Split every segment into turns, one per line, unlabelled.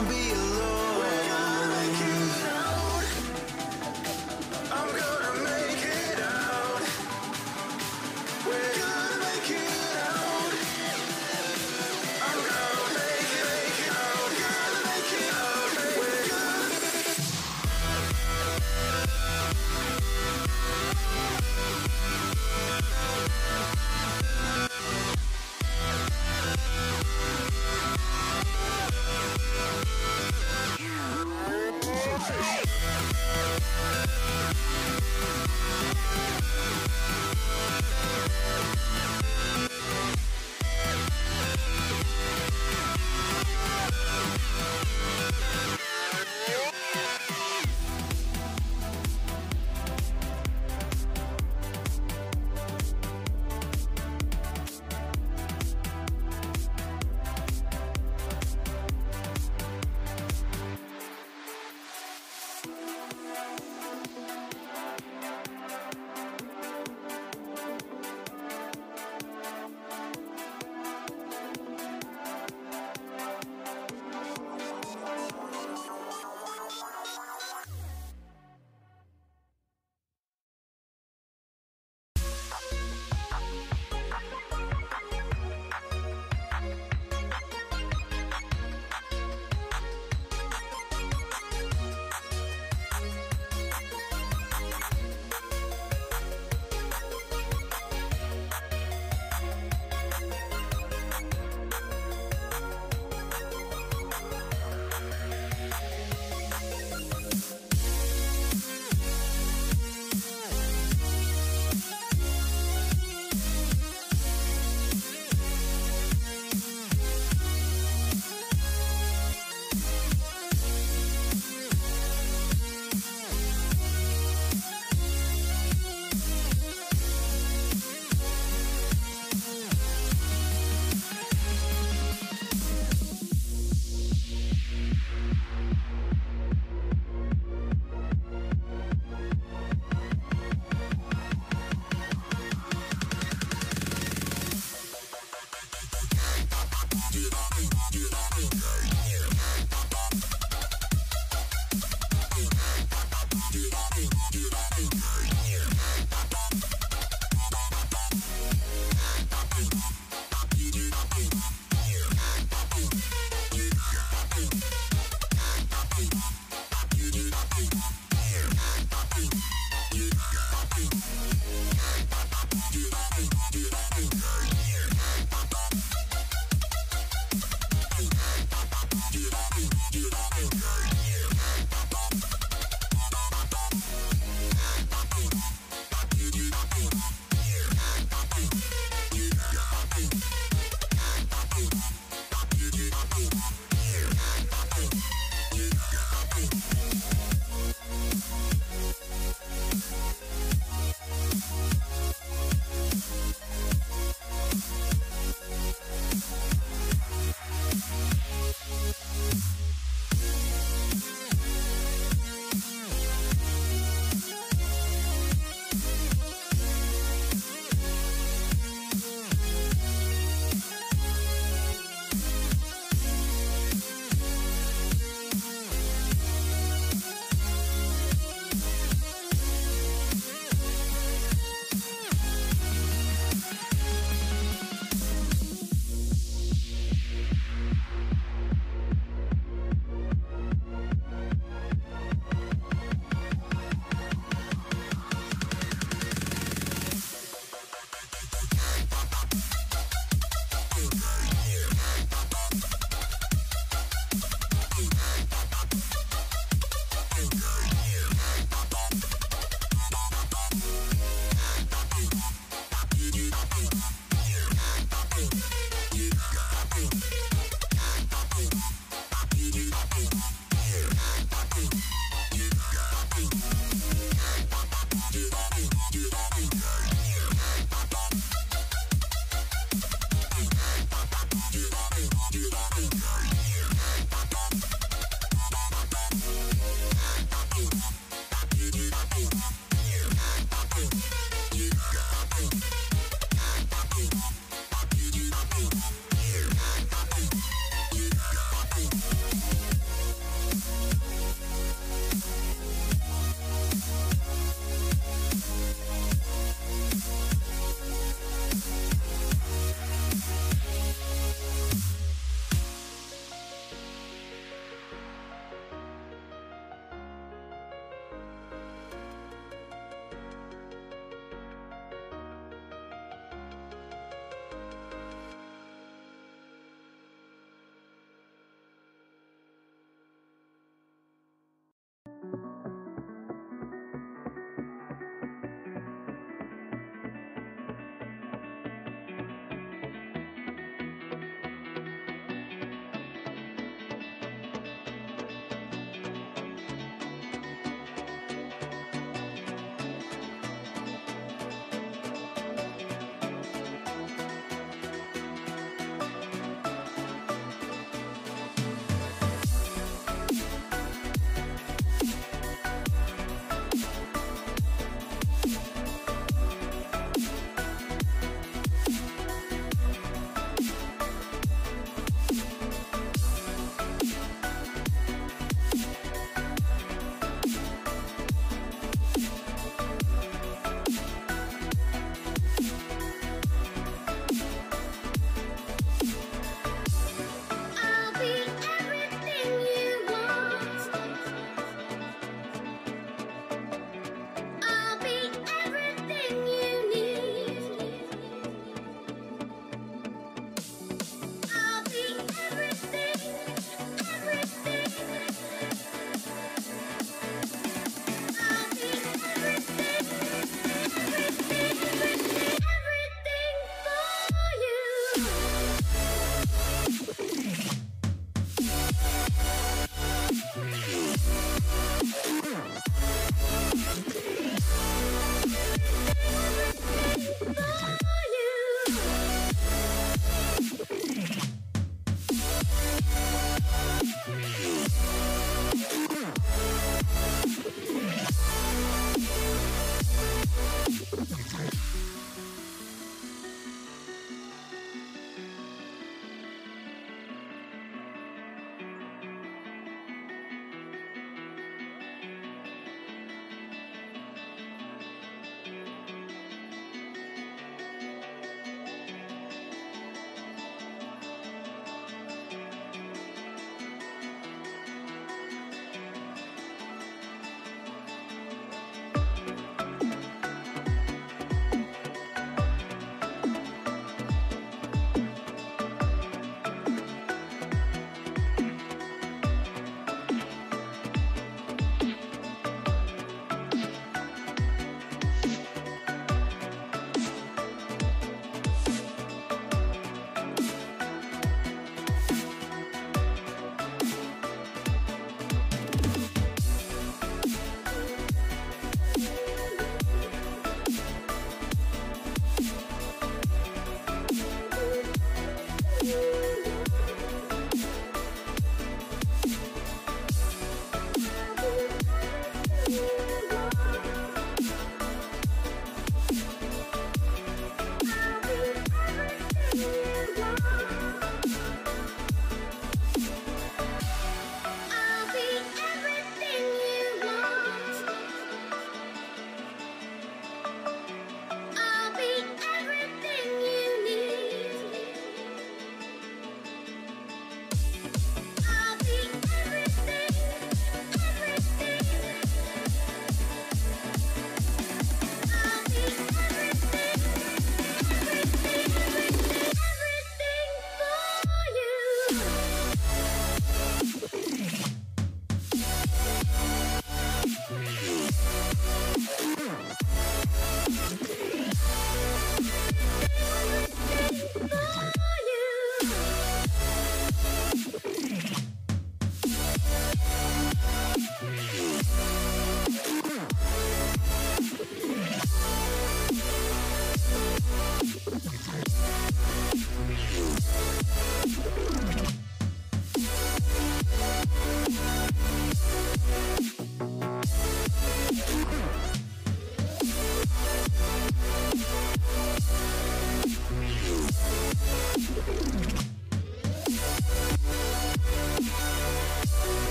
gonna be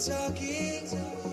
talking.